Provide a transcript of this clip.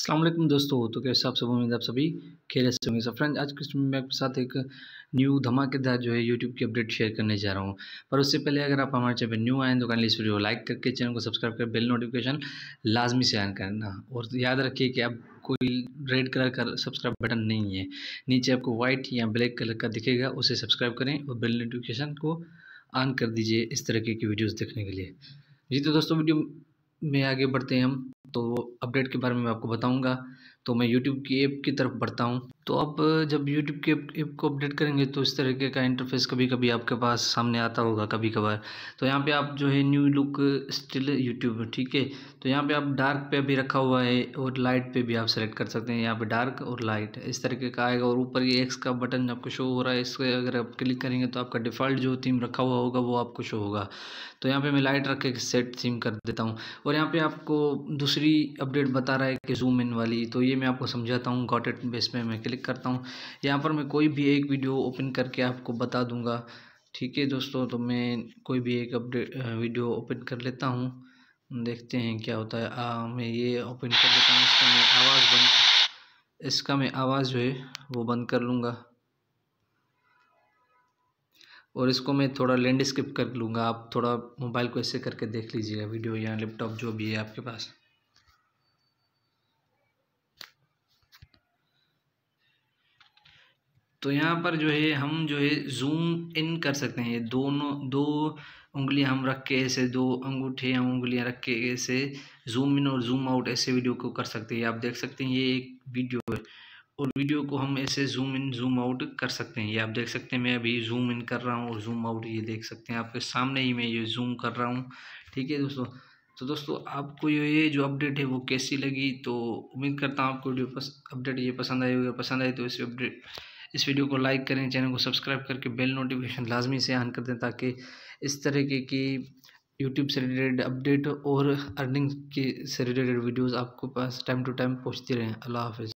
अल्लाम दोस्तों तो कैसे आप सब उम्मीद आप सभी खेल से होंगे। सब फ्रेंड आज के मैं आपके साथ एक न्यू धमाकेदार जो है यूट्यूब की अपडेट शेयर करने जा रहा हूँ। पर उससे पहले अगर आप हमारे चैनल न्यू आए तो काइंडली इस वीडियो को लाइक करके, चैनल को सब्सक्राइब कर बेल नोटिफिकेशन लाजमी से ऑन करना। और याद रखिए कि आप कोई रेड कलर का सब्सक्राइब बटन नहीं है। नीचे आपको व्हाइट या ब्लैक कलर का दिखेगा, उसे सब्सक्राइब करें और बेल नोटिफिकेशन को ऑन कर दीजिए इस तरीके की वीडियोज़ देखने के लिए। जी तो दोस्तों वीडियो में आगे बढ़ते हैं हम तो अपडेट के बारे में मैं आपको बताऊँगा। तो मैं यूट्यूब की ऐप की तरफ़ बढ़ता हूँ। तो आप जब यूट्यूब के ऐप को अपडेट करेंगे तो इस तरीके का इंटरफेस कभी कभी आपके पास सामने आता होगा कभी कभार तो यहाँ पे आप जो है न्यू लुक स्टिल यूट्यूब ठीक है? तो यहाँ पे आप डार्क पे भी रखा हुआ है और लाइट पे भी आप सेलेक्ट कर सकते हैं। यहाँ पे डार्क और लाइट इस तरीके का आएगा। और ऊपर ये एक्स का बटन आपको शो हो रहा है इसको अगर आप क्लिक करेंगे तो आपका डिफ़ॉल्ट जो थीम रखा हुआ होगा, वो आपको शो होगा। तो यहाँ पर मैं लाइट रख के सेट थीम कर देता हूँ। और यहाँ पे आपको दूसरी अपडेट बता रहा है कि जूम इन वाली तो ये मैं आपको समझाता हूँ गॉटेट बेस पे मैं क्लिक करता हूँ। यहाँ पर मैं कोई भी एक वीडियो ओपन करके आपको बता दूँगा ठीक है दोस्तों? तो मैं कोई भी एक अपडेट वीडियो ओपन कर लेता हूँ। देखते हैं क्या होता है। आ, मैं ये ओपन कर लेता हूँ इसका मैं आवाज़ बंद इसका मैं आवाज़ जो है वो बंद कर लूँगा। और इसको मैं थोड़ा लैंडस्केप कर लूँगा। आप थोड़ा मोबाइल को ऐसे करके देख लीजिएगा, वीडियो या लैपटॉप जो भी है आपके पास। तो यहाँ पर जो है, हम जो है जूम इन कर सकते हैं। दोनों, दो उंगलियाँ हम रख के ऐसे, दो अंगूठे या उंगलियाँ रख के ऐसे जूम इन और जूम आउट ऐसे वीडियो को कर सकते हैं। आप देख सकते हैं, ये एक वीडियो है। और वीडियो को हम ऐसे जूम इन जूम आउट कर सकते हैं। ये आप देख सकते हैं मैं अभी जूम इन कर रहा हूँ और जूम आउट ये देख सकते हैं। आपके सामने ही मैं ये जूम कर रहा हूँ। ठीक है दोस्तों? तो दोस्तों आपको ये जो अपडेट है वो कैसी लगी? तो उम्मीद करता हूँ आपको वीडियो पस, अपडेट ये पसंद आई होगी। पसंद आई तो इस अपडेट इस वीडियो को लाइक करें चैनल को सब्सक्राइब करके बेल नोटिफिकेशन लाजमी से ऑन कर दें ताकि इस तरीके की यूट्यूब से रिलेटेड अपडेट और अर्निंग के से रिलेटेड वीडियोज़ आपको पास टाइम टू टाइम पहुँचती रहें। अल्लाह हाफिज़।